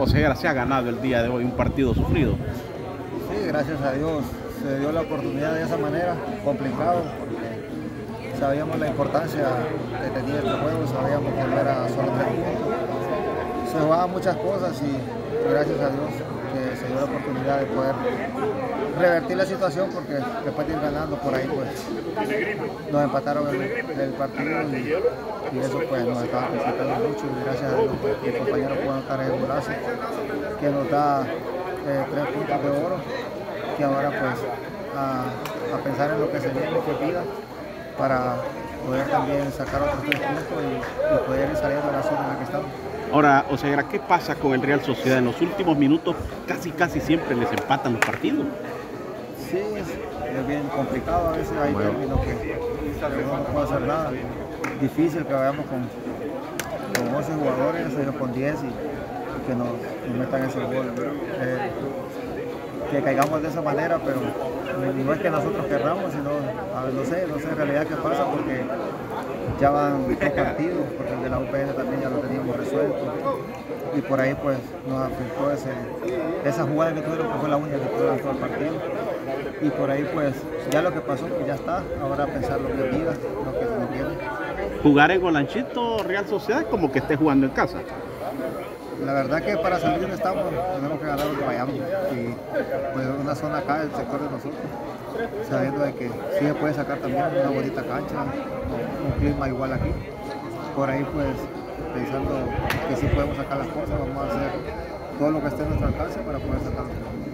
José se ha ganado el día de hoy un partido sufrido. Sí, gracias a Dios se dio la oportunidad de esa manera, complicado, porque sabíamos la importancia que tenía este juego, sabíamos que no era solo tres puntos. Se jugaban muchas cosas y gracias a Dios que se dio la oportunidad de poder revertir la situación porque después de ir ganando por ahí pues nos empataron el, partido y, eso pues nos estaba complicando mucho y gracias a Dios pues, mi compañero pudo anotar el golazo que nos da eh, tres puntos de oro que ahora pues a, a, pensar en lo que se viene que pida para poder también sacar otros tres puntos y, y poder salir de la zona en la que estamos. Ahora, o sea, ¿qué pasa con el Real Sociedad? En los últimos minutos casi casi siempre les empatan los partidos. Sí, es, es bien complicado, a veces hay bueno. términos que, que no puedo hacer nada. Difícil que vayamos con, con 11 jugadores, ellos con 10 y, y que nos, nos, metan esos goles. Eh, que caigamos de esa manera, pero no es que nosotros querramos, sino, no sé, no sé en realidad qué pasa, porque ya van dos partidos, porque el de la UPN también ya lo teníamos resuelto, y por ahí pues nos afectó ese, esa jugada que tuvieron, que fue la única que tuvieron todo el partido, y por ahí pues ya lo que pasó, pues ya está, ahora pensar lo que viva, lo que nos viene. Jugar en Golanchito Real Sociedad como que esté jugando en casa la verdad que para salir donde estamos tenemos que ganar donde vayamos. Y pues una zona acá del sector de nosotros sabiendo de que sí se puede sacar también una bonita cancha un clima igual aquí. Por ahí pues pensando que sí podemos sacar las cosas vamos a hacer todo lo que esté en nuestro alcance para poder sacarlo